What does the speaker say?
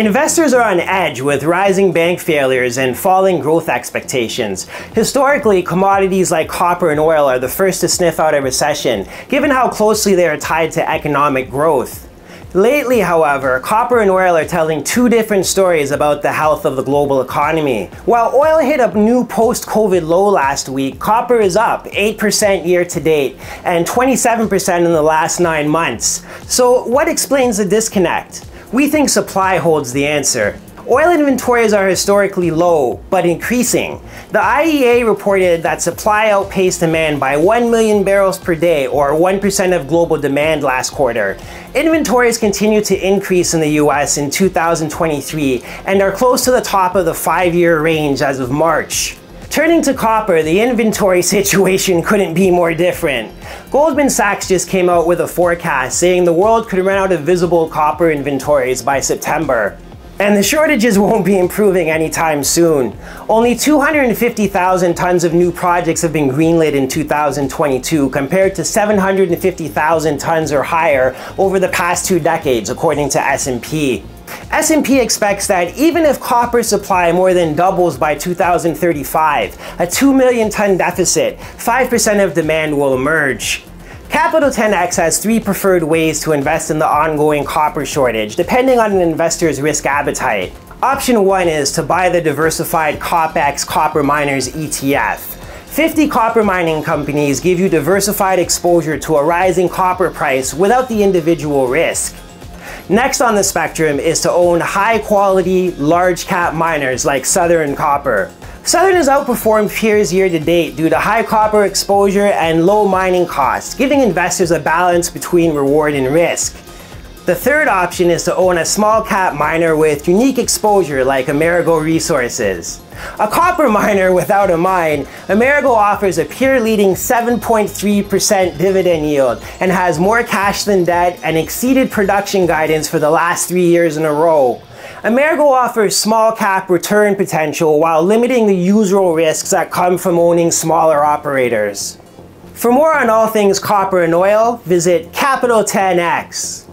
Investors are on edge with rising bank failures and falling growth expectations. Historically, commodities like copper and oil are the first to sniff out a recession, given how closely they are tied to economic growth. Lately, however, copper and oil are telling two different stories about the health of the global economy. While oil hit a new post-COVID low last week, copper is up 8% year to date and 27% in the last nine months. So what explains the disconnect? We think supply holds the answer. Oil inventories are historically low, but increasing. The IEA reported that supply outpaced demand by 1 million barrels per day, or 1% of global demand last quarter. Inventories continue to increase in the US in 2023 and are close to the top of the five year range as of March. Turning to copper, the inventory situation couldn't be more different. Goldman Sachs just came out with a forecast saying the world could run out of visible copper inventories by September. And the shortages won't be improving anytime soon. Only 250,000 tons of new projects have been greenlit in 2022 compared to 750,000 tons or higher over the past two decades according to S&P. S&P expects that even if copper supply more than doubles by 2035, a 2 million ton deficit, 5% of demand will emerge. Capital 10X has three preferred ways to invest in the ongoing copper shortage, depending on an investor's risk appetite. Option 1 is to buy the diversified COPX Copper Miners ETF. 50 copper mining companies give you diversified exposure to a rising copper price without the individual risk. Next on the spectrum is to own high quality, large cap miners like Southern Copper. Southern has outperformed peers year to date due to high copper exposure and low mining costs, giving investors a balance between reward and risk. The third option is to own a small cap miner with unique exposure like Amerigo Resources. A copper miner without a mine, Amerigo offers a peer-leading 7.3% dividend yield and has more cash than debt and exceeded production guidance for the last three years in a row. Amerigo offers small cap return potential while limiting the usual risks that come from owning smaller operators. For more on all things copper and oil, visit Capital 10X.